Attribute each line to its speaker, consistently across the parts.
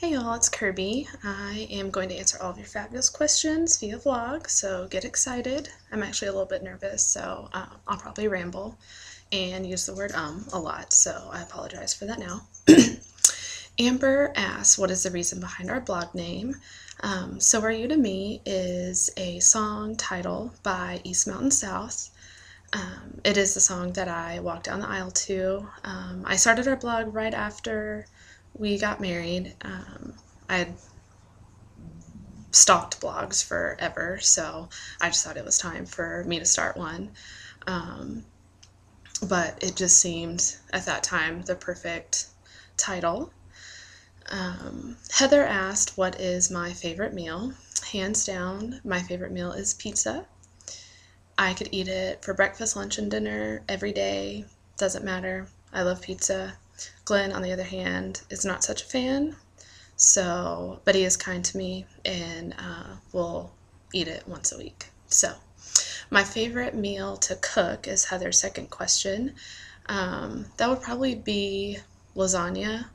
Speaker 1: Hey y'all, it's Kerbi. I am going to answer all of your fabulous questions via vlog, so get excited. I'm actually a little bit nervous, so uh, I'll probably ramble and use the word um a lot, so I apologize for that now. Amber asks, what is the reason behind our blog name? Um, so Are You to Me is a song title by East Mountain South. Um, it is the song that I walked down the aisle to. Um, I started our blog right after we got married, um, I had stalked blogs forever, so I just thought it was time for me to start one. Um, but it just seemed at that time the perfect title. Um, Heather asked, What is my favorite meal? Hands down, my favorite meal is pizza. I could eat it for breakfast, lunch, and dinner every day. Doesn't matter. I love pizza. Glenn, on the other hand, is not such a fan. So, but he is kind to me and uh, will eat it once a week. So, my favorite meal to cook is Heather's second question. Um, that would probably be lasagna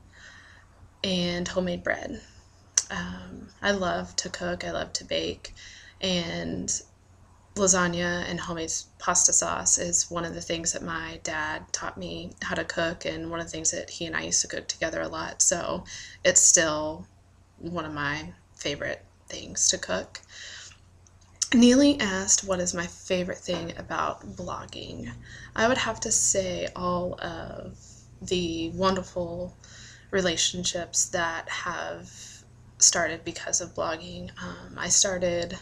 Speaker 1: and homemade bread. Um, I love to cook, I love to bake, and lasagna and homemade pasta sauce is one of the things that my dad taught me how to cook and one of the things that he and I used to cook together a lot. So it's still one of my favorite things to cook. Neely asked, What is my favorite thing about blogging? I would have to say all of the wonderful relationships that have started because of blogging. Um, I started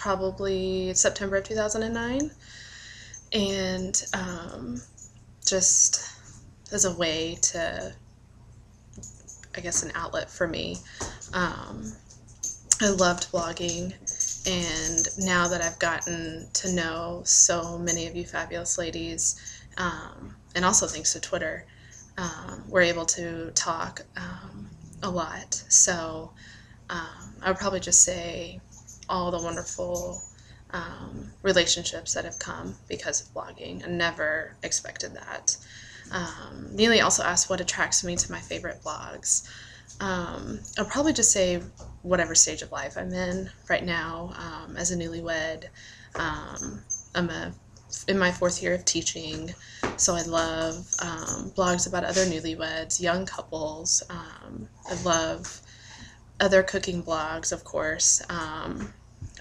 Speaker 1: probably September of 2009. And um, just as a way to, I guess, an outlet for me. Um, I loved blogging. And now that I've gotten to know so many of you fabulous ladies, um, and also thanks to Twitter, um, we're able to talk um, a lot. So um, I would probably just say all the wonderful um, relationships that have come because of blogging. I never expected that. Um, Neely also asked what attracts me to my favorite blogs. Um, I'll probably just say whatever stage of life I'm in right now um, as a newlywed. Um, I'm a, in my fourth year of teaching, so I love um, blogs about other newlyweds, young couples. I love other cooking blogs, of course. Um,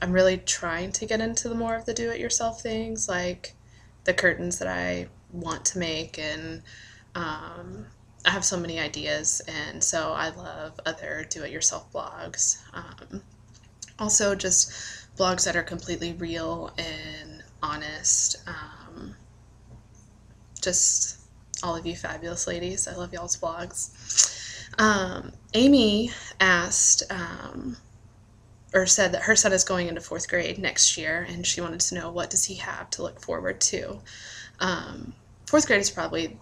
Speaker 1: I'm really trying to get into the more of the do it yourself things, like the curtains that I want to make, and um, I have so many ideas, and so I love other do it yourself blogs. Um, also, just blogs that are completely real and honest. Um, just all of you fabulous ladies. I love y'all's blogs. Um, Amy asked, um, or said that her son is going into fourth grade next year, and she wanted to know what does he have to look forward to. Um, fourth grade is probably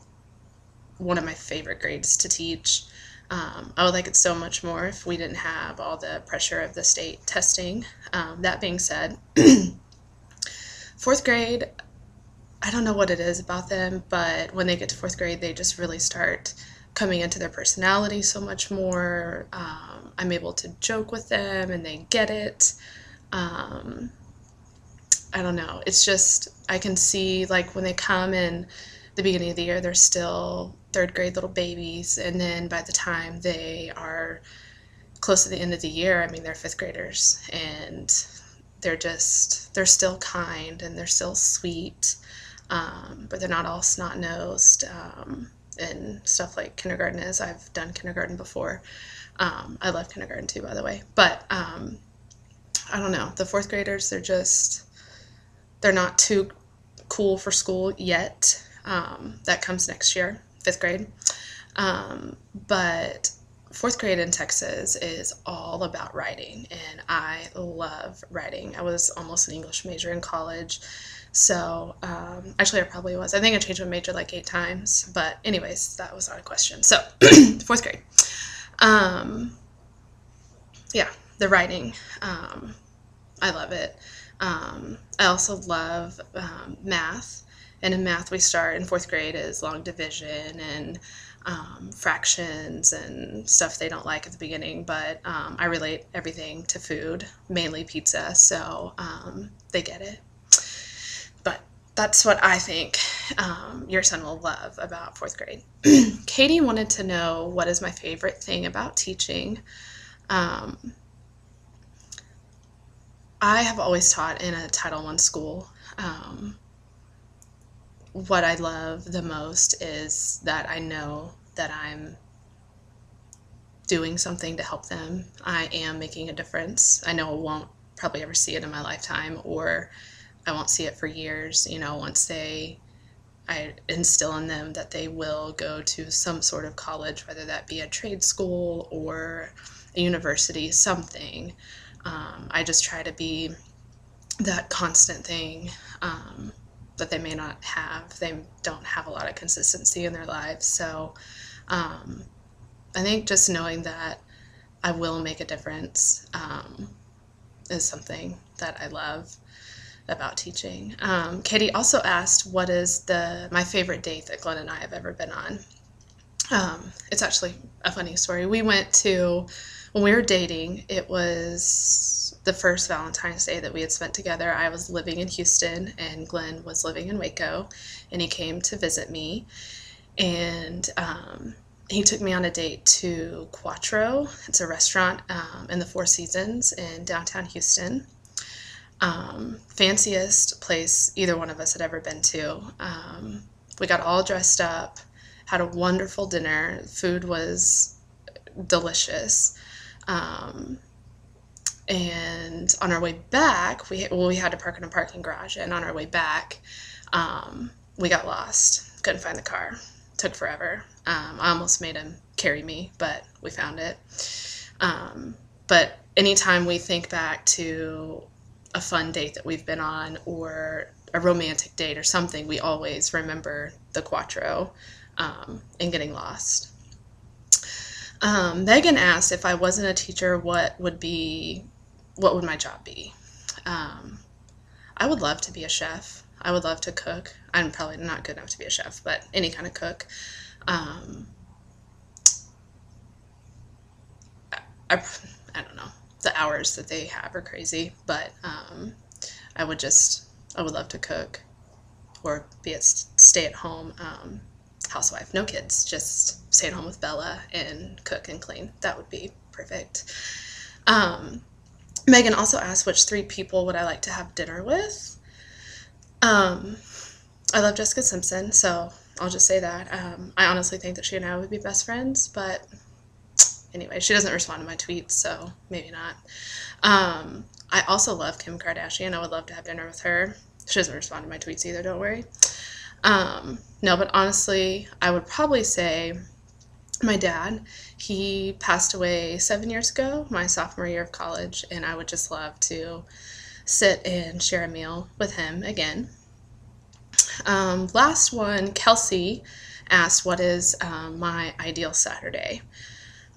Speaker 1: one of my favorite grades to teach. Um, I would like it so much more if we didn't have all the pressure of the state testing. Um, that being said, fourth grade, I don't know what it is about them, but when they get to fourth grade, they just really start coming into their personality so much more. Um, I'm able to joke with them and they get it. Um, I don't know. It's just, I can see like when they come in the beginning of the year, they're still third grade little babies. And then by the time they are close to the end of the year, I mean, they're fifth graders and they're just, they're still kind and they're still sweet. Um, but they're not all snot nosed. Um, and stuff like kindergarten is. I've done kindergarten before. Um, I love kindergarten too, by the way. But um, I don't know. The fourth graders, they're just, they're not too cool for school yet. Um, that comes next year, fifth grade. Um, but fourth grade in Texas is all about writing, and I love writing. I was almost an English major in college. So, um, actually, I probably was. I think I changed my major like eight times. But, anyways, that was not a question. So, fourth grade. Um, yeah, the writing. Um, I love it. Um, I also love um, math And in math, we start in fourth grade is long division and um, fractions and stuff they don't like at the beginning. But I relate everything to food, mainly pizza, so they get it. That's what I think um, your son will love about fourth grade. Katie wanted to know what is my favorite thing about teaching. Um, I have always taught in a Title I school. Um, what I love the most is that I know that I'm doing something to help them. I am making a difference. I know I won't probably ever see it in my lifetime or I won't see it for years, you know, once they I instill in them that they will go to some sort of college, whether that be a trade school or a university, something. Um, I just try to be that constant thing um, that they may not have. They don't have a lot of consistency in their lives. So um, I think just knowing that I will make a difference um, is something that I love about teaching. Um, Katie also asked, "What is the my favorite date that Glenn and I have ever been on?" Um, it's actually a funny story. We went to when we were dating. It was the first Valentine's Day that we had spent together. I was living in Houston, and Glenn was living in Waco, and he came to visit me, and um, he took me on a date to Quattro. It's a restaurant um, in the Four Seasons in downtown Houston um, fanciest place either one of us had ever been to. Um, we got all dressed up, had a wonderful dinner. Food was delicious. Um, and on our way back, we well, we had to park in a parking garage, and on our way back, um, we got lost. Couldn't find the car. Took forever. Um, I almost made him carry me, but we found it. Um, but anytime we think back to a fun date that we've been on or a romantic date or something, we always remember the Quattro um, and getting lost. Um, Megan asked if I wasn't a teacher, what would be, what would my job be? Um, I would love to be a chef. I would love to cook. I'm probably not good enough to be a chef, but any kind of cook. Um, I, I, I don't know the hours that they have are crazy, but um, I would just, I would love to cook or be a stay at home um, housewife. No kids, just stay at home with Bella and cook and clean. That would be perfect. Um, Megan also asked which three people would I like to have dinner with. Um, I love Jessica Simpson, so I'll just say that. Um, I honestly think that she and I would be best friends, but anyway, she doesn't respond to my tweets, so maybe not. Um, I also love Kim Kardashian. I would love to have dinner with her. She doesn't respond to my tweets either, don't worry. Um, no, but honestly, I would probably say my dad. He passed away seven years ago, my sophomore year of college, and I would just love to sit and share a meal with him again. Um, last one, Kelsey asked, What is um, my ideal Saturday?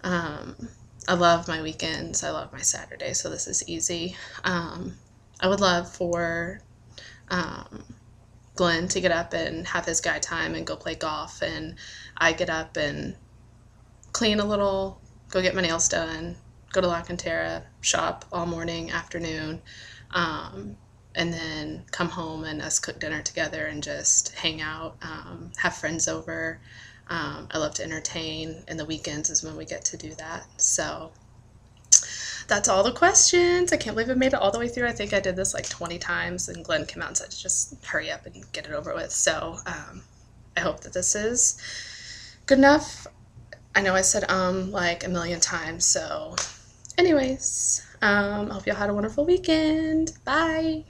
Speaker 1: Um, I love my weekends. I love my Saturday, so this is easy. Um, I would love for um, Glenn to get up and have his guy time and go play golf, and I get up and clean a little, go get my nails done, go to La Cantera, shop all morning, afternoon, um, and then come home and us cook dinner together and just hang out, um, have friends over. Um, I love to entertain, and the weekends is when we get to do that. So that's all the questions. I can't believe I made it all the way through. I think I did this like 20 times, and Glenn came out and said, just hurry up and get it over with. So um, I hope that this is good enough. I know I said um like a million times, so anyways, um, I hope y'all had a wonderful weekend. Bye.